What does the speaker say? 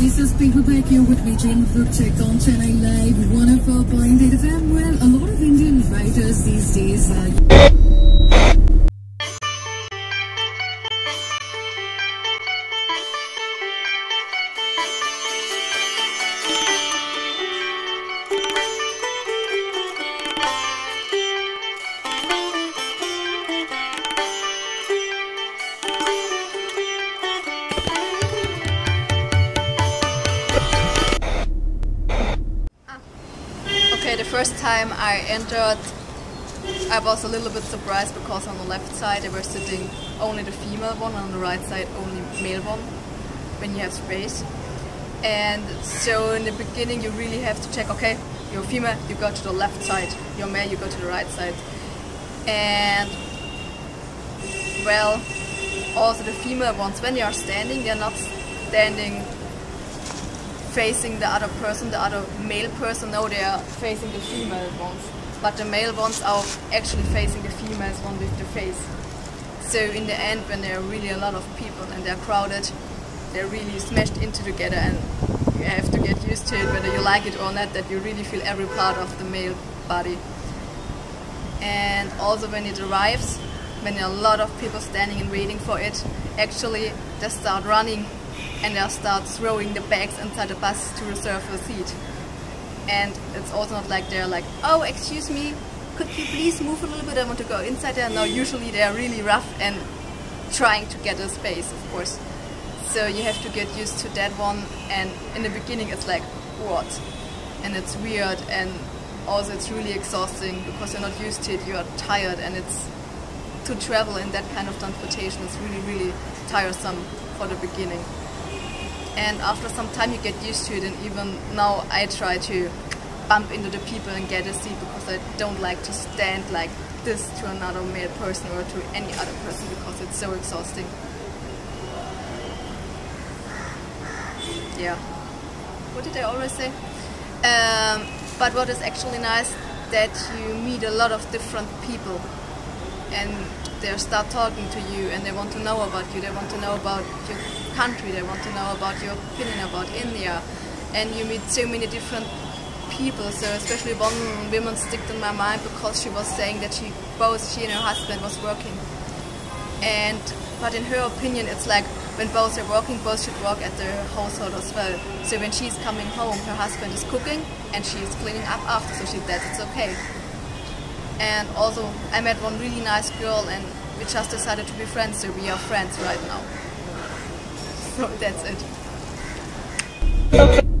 This is Paperback here with me, Jane Check on Chennai Live 104.8 FM. Well, a lot of Indian writers these days uh, first time I entered, I was a little bit surprised because on the left side they were sitting only the female one, on the right side only male one, when you have space. And so in the beginning you really have to check, okay, you're female, you go to the left side, you're male, you go to the right side. And, well, also the female ones, when they are standing, they're not standing facing the other person, the other male person, no, they are facing the female ones. But the male ones are actually facing the females one with the face. So in the end, when there are really a lot of people and they're crowded, they're really smashed into together and you have to get used to it, whether you like it or not, that you really feel every part of the male body. And also when it arrives, when there are a lot of people standing and waiting for it, actually they start running and they'll start throwing the bags inside the bus to reserve a seat. And it's also not like they're like, oh, excuse me, could you please move a little bit? I want to go inside there. No, usually they're really rough and trying to get a space, of course. So you have to get used to that one. And in the beginning, it's like, what? And it's weird. And also, it's really exhausting because you're not used to it. You are tired, and it's to travel in that kind of transportation is really, really tiresome for the beginning and after some time you get used to it and even now I try to bump into the people and get a seat because I don't like to stand like this to another male person or to any other person because it's so exhausting. Yeah. What did I always say? Um, but what is actually nice that you meet a lot of different people and they start talking to you and they want to know about you, they want to know about your country, they want to know about your opinion about India. And you meet so many different people, so especially one woman stuck in my mind because she was saying that she both she and her husband was working. And but in her opinion it's like when both are working, both should work at the household as well. So when she's coming home, her husband is cooking and she's cleaning up after, so she says it's okay. And also, I met one really nice girl and we just decided to be friends, so we are friends right now. So that's it.